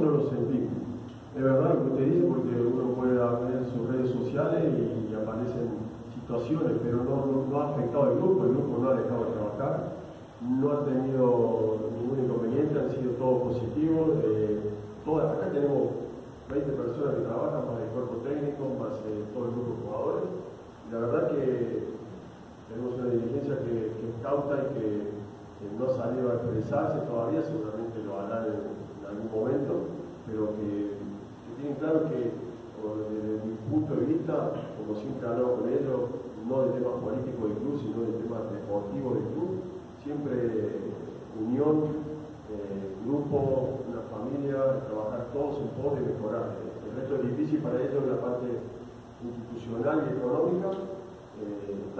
no, lo sentí. Es verdad lo que usted dice porque uno puede ver sus redes sociales y, aparecen situaciones, pero no, ha afectado al grupo, el grupo no ha dejado de trabajar, no ha tenido ningún inconveniente, han sido todos positivos. Eh, acá tenemos 20 personas que trabajan, más el cuerpo técnico, más eh, todo el grupo de jugadores. La verdad que tenemos una dirigencia que, que es cauta y que, no ha salido a expresarse todavía, seguramente lo hará en, algún momento, pero que, tienen claro que desde mi punto de vista, como siempre hablado con ellos, no de temas políticos del club, sino de temas deportivos del club, siempre unión, eh, grupo, una familia, trabajar todos en pos de mejorar. El resto es difícil para ellos la parte institucional y económica,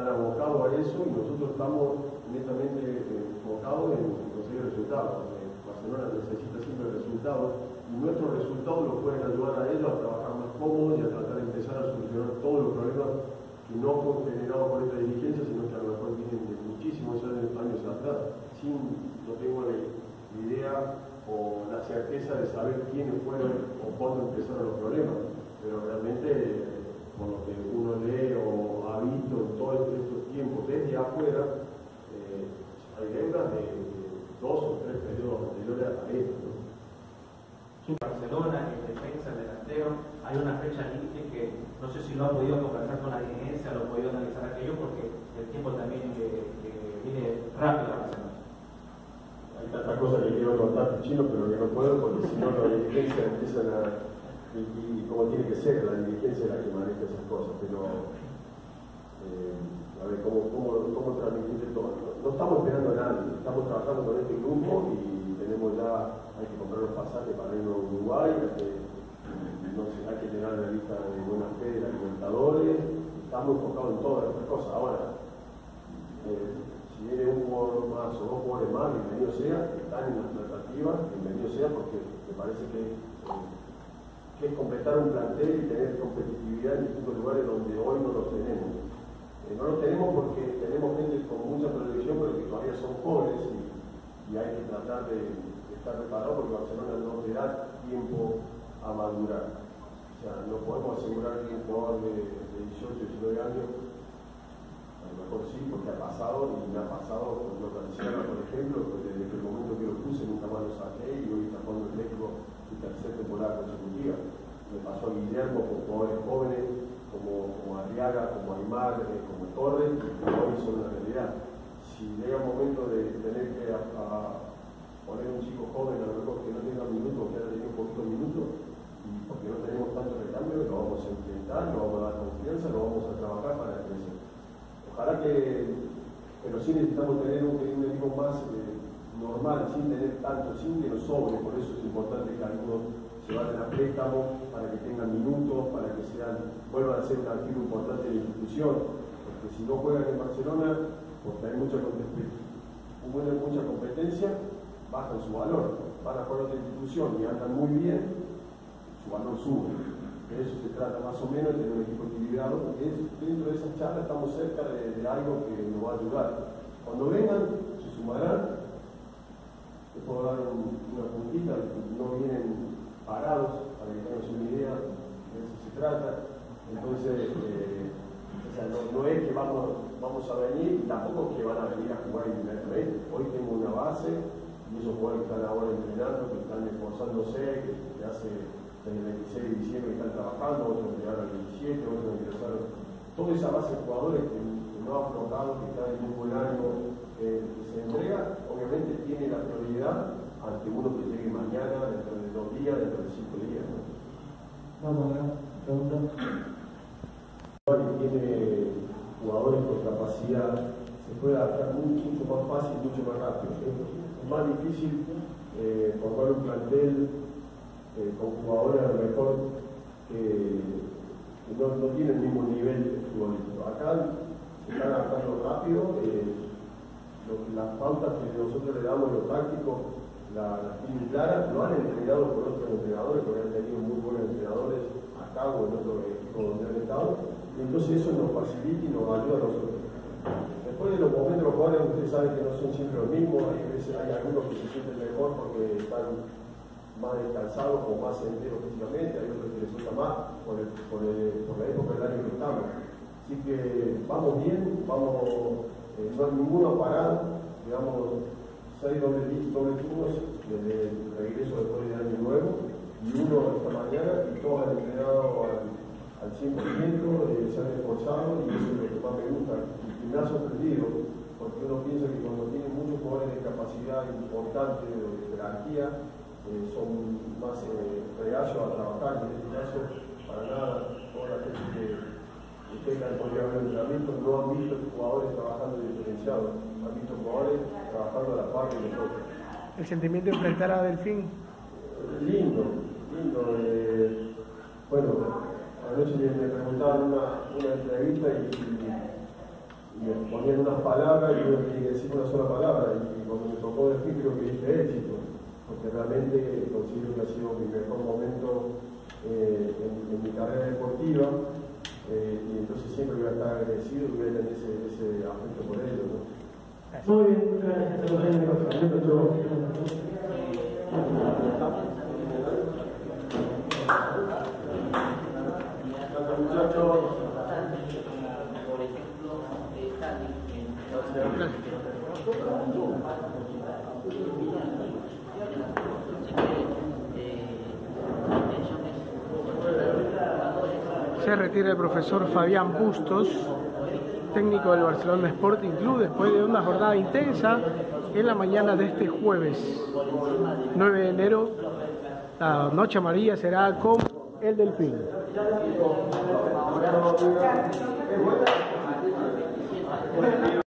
estar abocados a eso y nosotros estamos netamente eh, enfocados en conseguir resultados. Barcelona necesita siempre resultados y nuestros resultados los pueden ayudar a ellos a trabajar más cómodos y a tratar de empezar a solucionar todos los problemas que no fueron generados por esta dirigencia, sino que a lo mejor vienen de muchísimos años, atrás, sin, no tengo idea o la certeza de saber quiénes fueron o cuándo empezaron los problemas, pero realmente por lo que uno lee o ha visto en todos estos tiempos desde afuera, eh, hay deudas de, dos o tres periodos anteriores a esto. Barcelona, el defensa, el delantero, hay una fecha límite que no sé si lo ha podido conversar con la dirigencia, lo ha podido analizar aquello, porque el tiempo también que, que viene rápido a Barcelona hay tantas cosas que quiero contar chino, pero que no puedo porque si no la dirigencia empiezan a. Y, como tiene que ser, la dirigencia es la que maneja esas cosas, pero. Eh, a ver, ¿cómo, cómo, cómo transmitir todo? No, estamos esperando a nadie, estamos trabajando con este grupo y tenemos ya, hay que comprar los pasajes para irnos a Uruguay, hay no sé, hay que tener la lista de buena fe de los Libertadores, estamos enfocados en todas estas cosas. Ahora, eh, si viene un jugador más o dos jugadores más, bienvenido sea, están en las tratativas, bienvenido sea, porque me parece que, eh, que, es completar un plantel y tener competitividad en distintos lugares donde hoy no lo tenemos. Eh, no lo tenemos porque tenemos gente con mucha proyección, pero que todavía son jóvenes y, hay que tratar de, estar preparado porque Barcelona no te da tiempo a madurar. O sea, no podemos asegurar que un jugador de, de 18, 19 años mejor sí, porque ha pasado y me ha pasado con García, por ejemplo, desde el momento que lo puse nunca más lo saqué y hoy está jugando el México su tercera temporada consecutiva. Me pasó a Guillermo con jugadores jóvenes como, como Arriaga, como Aymar, eh, como Torres, que hoy son una realidad. Si llega un momento de tener que a, poner un chico joven, a lo mejor que no tenga minutos, que haya tenido un minutos, porque no tenemos tanto recambio, lo vamos a intentar, lo vamos a dar confianza, lo vamos a trabajar para crecer. Ojalá que, pero sí necesitamos tener un, equipo más eh, normal, sin tener tanto, sin que nos sobre, por eso es importante que algunos se vayan a préstamo para que tengan minutos, para que sean, vuelvan a ser un activo importante de la institución, porque si no juegan en Barcelona, porque hay mucha, mucha competencia, bajan su valor, van a jugar otra institución y andan muy bien, su valor sube de eso se trata más o menos, de un equipo equilibrado, porque dentro de esa charla estamos cerca de, algo que nos va a ayudar. Cuando vengan, se sumarán, les puedo dar una puntita, no vienen parados, para que tengan una idea de eso se trata. Entonces, eh, no, es que vamos, vamos a venir, tampoco que van a venir a jugar inmediatamente. Hoy tengo una base, esos jugadores que están ahora entrenando, que están esforzándose, que hace desde el 26 de diciembre están trabajando, otros llegaron al 27, otros ingresaron. Toda esa base de jugadores que, no ha afrontado, que está en un buen ánimo, que se entrega, obviamente tiene la prioridad ante uno que llegue mañana, dentro de dos días, dentro de cinco días. ¿no? Vamos a pregunta. tiene jugadores con capacidad, se puede adaptar mucho, más fácil, mucho más rápido. Es más difícil eh, formar un plantel eh, con jugadores a lo mejor que, no, no, tienen el mismo nivel futbolístico. Acá se están adaptando rápido, eh, las pautas que nosotros le damos, los tácticos, las tienen claras, lo han entrenado por otros entrenadores, porque han tenido muy buenos entrenadores acá o en otro equipo donde han estado, y entonces eso nos facilita y nos ayuda a nosotros. Después de los momentos los jugadores, ustedes saben que no son siempre los mismos, hay veces hay algunos que se sienten mejor porque están más descansados o más enteros físicamente, hay otros que les gusta más por, el, por, el, por la época del año que estamos. Así que vamos bien, vamos, eh, no hay ninguno parado, digamos, seis doble, doble turnos desde el regreso después del año nuevo y uno esta mañana y todos han entrenado al, al 100%, eh, se han esforzado y eso es lo que más me gusta. Y me ha sorprendido, porque uno piensa que cuando tiene muchos jugadores de capacidad importante, de jerarquía, eh, son más eh, reacios a trabajar, y en este caso, para nada, toda la gente que, que tenga el poder de entrenamiento no han visto jugadores trabajando diferenciados, han visto jugadores trabajando a la par de nosotros. El sentimiento de enfrentar a Delfín. Lindo, lindo. Eh, bueno, anoche me, preguntaban una, una entrevista y, y, me ponían unas palabras y yo tenía que decir una sola palabra y cuando me tocó decir creo que dije éxito, porque realmente considero que ha sido mi mejor momento eh, en, en, mi carrera deportiva eh, y entonces siempre voy a estar agradecido y voy a tener ese, ese afecto por ello. ¿no? Muy bien, muchas gracias. Se retira el profesor Fabián Bustos, técnico del Barcelona Sporting Club, después de una jornada intensa en la mañana de este jueves 9 de enero. La noche amarilla será con el Delfín.